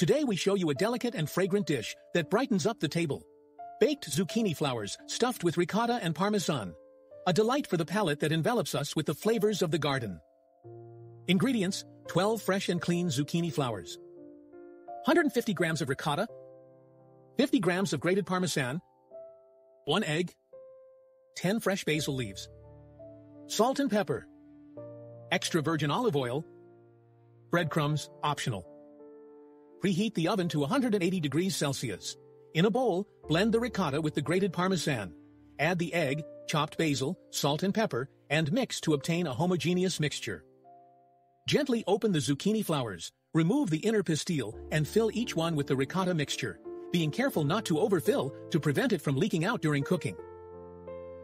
Today we show you a delicate and fragrant dish that brightens up the table. Baked zucchini flowers stuffed with ricotta and parmesan. A delight for the palate that envelops us with the flavors of the garden. Ingredients, 12 fresh and clean zucchini flowers. 150 grams of ricotta. 50 grams of grated parmesan. 1 egg. 10 fresh basil leaves. Salt and pepper. Extra virgin olive oil. Breadcrumbs, optional. Preheat the oven to 180 degrees Celsius. In a bowl, blend the ricotta with the grated parmesan. Add the egg, chopped basil, salt and pepper, and mix to obtain a homogeneous mixture. Gently open the zucchini flowers, remove the inner pistil, and fill each one with the ricotta mixture, being careful not to overfill to prevent it from leaking out during cooking.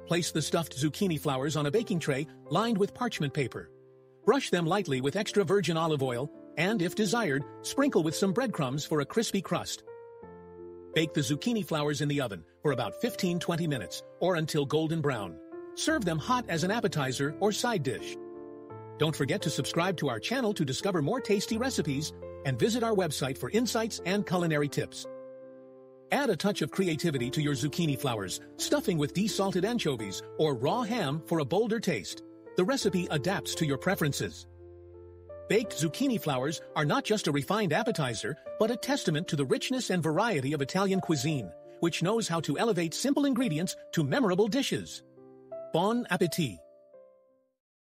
Place the stuffed zucchini flowers on a baking tray lined with parchment paper. Brush them lightly with extra virgin olive oil, and if desired, sprinkle with some breadcrumbs for a crispy crust. Bake the zucchini flowers in the oven for about 15-20 minutes or until golden brown. Serve them hot as an appetizer or side dish. Don't forget to subscribe to our channel to discover more tasty recipes and visit our website for insights and culinary tips. Add a touch of creativity to your zucchini flowers, stuffing with desalted anchovies or raw ham for a bolder taste. The recipe adapts to your preferences. Baked zucchini flowers are not just a refined appetizer, but a testament to the richness and variety of Italian cuisine, which knows how to elevate simple ingredients to memorable dishes. Bon appetit!